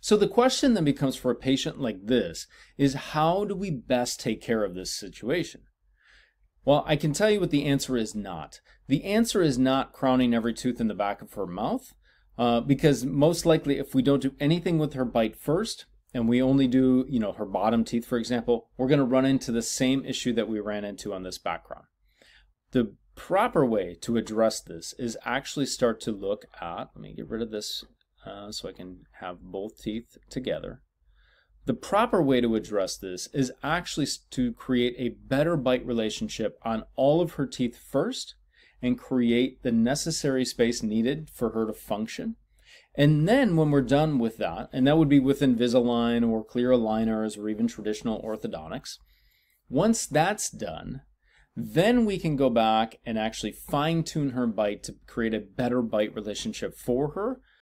So the question then becomes for a patient like this is how do we best take care of this situation? Well, I can tell you what the answer is not. The answer is not crowning every tooth in the back of her mouth, uh, because most likely if we don't do anything with her bite first, and we only do, you know, her bottom teeth, for example, we're going to run into the same issue that we ran into on this background. The proper way to address this is actually start to look at, let me get rid of this uh, so I can have both teeth together. The proper way to address this is actually to create a better bite relationship on all of her teeth first and create the necessary space needed for her to function. And then when we're done with that, and that would be with Invisalign or clear aligners or even traditional orthodontics, once that's done, then we can go back and actually fine tune her bite to create a better bite relationship for her